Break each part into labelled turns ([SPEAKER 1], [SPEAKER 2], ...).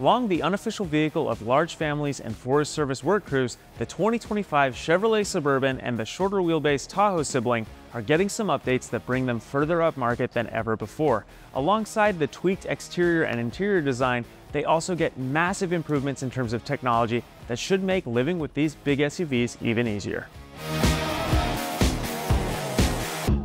[SPEAKER 1] Long the unofficial vehicle of large families and Forest Service work crews, the 2025 Chevrolet Suburban and the shorter wheelbase Tahoe sibling are getting some updates that bring them further up market than ever before. Alongside the tweaked exterior and interior design, they also get massive improvements in terms of technology that should make living with these big SUVs even easier.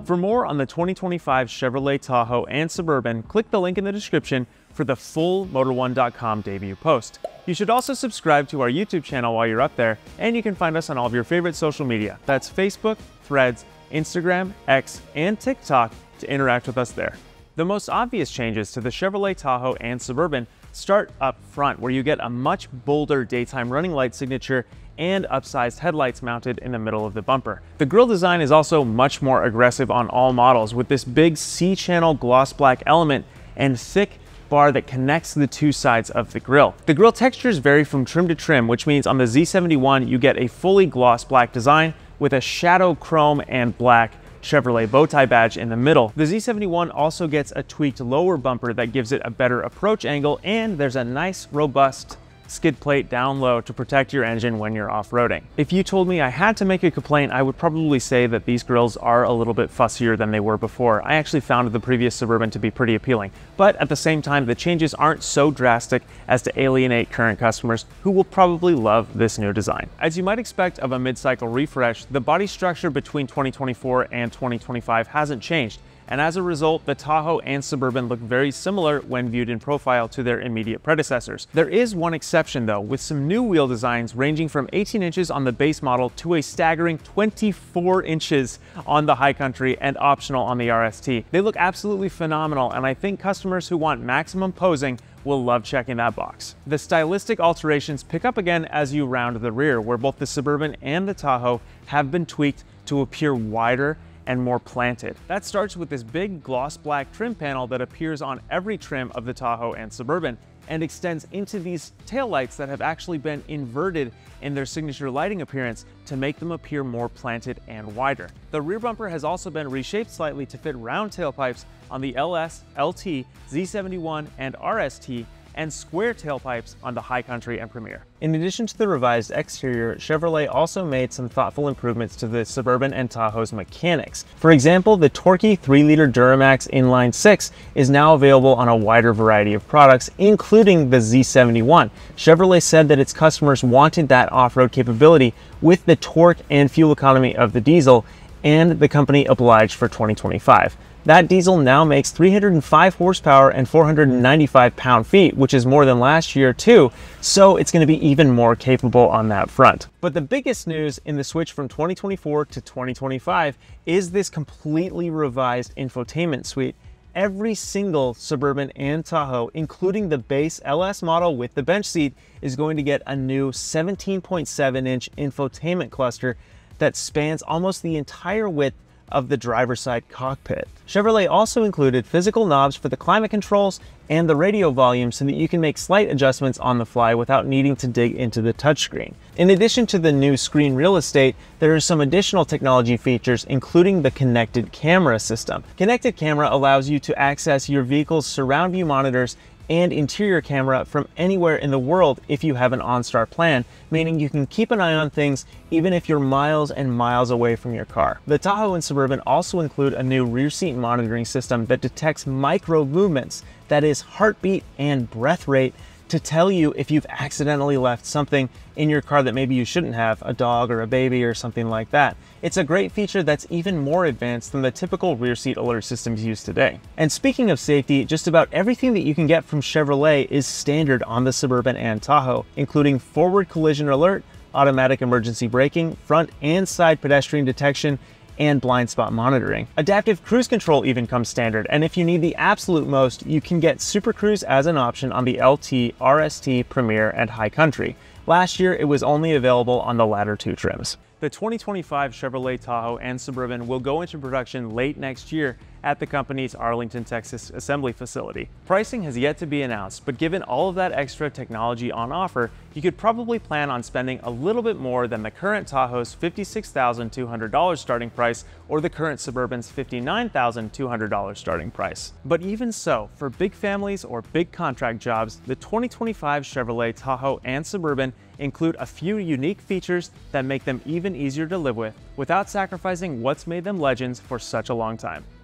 [SPEAKER 1] For more on the 2025 Chevrolet Tahoe and Suburban, click the link in the description for the full Motor1.com debut post. You should also subscribe to our YouTube channel while you're up there, and you can find us on all of your favorite social media. That's Facebook, Threads, Instagram, X, and TikTok to interact with us there. The most obvious changes to the Chevrolet Tahoe and Suburban start up front, where you get a much bolder daytime running light signature and upsized headlights mounted in the middle of the bumper. The grille design is also much more aggressive on all models, with this big C-channel gloss black element and thick bar that connects the two sides of the grille. The grille textures vary from trim to trim, which means on the Z71 you get a fully gloss black design with a shadow chrome and black Chevrolet bow tie badge in the middle. The Z71 also gets a tweaked lower bumper that gives it a better approach angle and there's a nice robust skid plate down low to protect your engine when you're off-roading. If you told me I had to make a complaint, I would probably say that these grills are a little bit fussier than they were before. I actually found the previous Suburban to be pretty appealing, but at the same time, the changes aren't so drastic as to alienate current customers who will probably love this new design. As you might expect of a mid-cycle refresh, the body structure between 2024 and 2025 hasn't changed, and as a result, the Tahoe and Suburban look very similar when viewed in profile to their immediate predecessors. There is one exception though, with some new wheel designs ranging from 18 inches on the base model to a staggering 24 inches on the High Country and optional on the RST. They look absolutely phenomenal, and I think customers who want maximum posing will love checking that box. The stylistic alterations pick up again as you round the rear, where both the Suburban and the Tahoe have been tweaked to appear wider and more planted. That starts with this big gloss black trim panel that appears on every trim of the Tahoe and Suburban and extends into these taillights that have actually been inverted in their signature lighting appearance to make them appear more planted and wider. The rear bumper has also been reshaped slightly to fit round tailpipes on the LS, LT, Z71, and RST and square tailpipes on the High Country and Premier. In addition to the revised exterior, Chevrolet also made some thoughtful improvements to the Suburban and Tahoe's mechanics. For example, the torquey 3-liter Duramax inline 6 is now available on a wider variety of products, including the Z71. Chevrolet said that its customers wanted that off-road capability with the torque and fuel economy of the diesel, and the company obliged for 2025. That diesel now makes 305 horsepower and 495 pound-feet, which is more than last year too, so it's going to be even more capable on that front. But the biggest news in the switch from 2024 to 2025 is this completely revised infotainment suite every single Suburban and Tahoe, including the base LS model with the bench seat, is going to get a new 17.7 inch infotainment cluster that spans almost the entire width of the driver's side cockpit. Chevrolet also included physical knobs for the climate controls and the radio volume so that you can make slight adjustments on the fly without needing to dig into the touchscreen. In addition to the new screen real estate, there are some additional technology features including the connected camera system. Connected camera allows you to access your vehicle's surround view monitors and interior camera from anywhere in the world if you have an OnStar plan, meaning you can keep an eye on things even if you're miles and miles away from your car. The Tahoe and Suburban also include a new rear seat monitoring system that detects micro movements, that is heartbeat and breath rate, to tell you if you've accidentally left something in your car that maybe you shouldn't have, a dog or a baby or something like that. It's a great feature that's even more advanced than the typical rear seat alert systems used today. And speaking of safety, just about everything that you can get from Chevrolet is standard on the Suburban and Tahoe, including forward collision alert, automatic emergency braking, front and side pedestrian detection, and blind spot monitoring. Adaptive cruise control even comes standard, and if you need the absolute most, you can get Super Cruise as an option on the LT, RST, Premier, and High Country. Last year, it was only available on the latter two trims. The 2025 Chevrolet Tahoe and Suburban will go into production late next year at the company's Arlington, Texas assembly facility. Pricing has yet to be announced, but given all of that extra technology on offer, you could probably plan on spending a little bit more than the current Tahoe's $56,200 starting price or the current Suburban's $59,200 starting price. But even so, for big families or big contract jobs, the 2025 Chevrolet Tahoe and Suburban include a few unique features that make them even easier to live with without sacrificing what's made them legends for such a long time.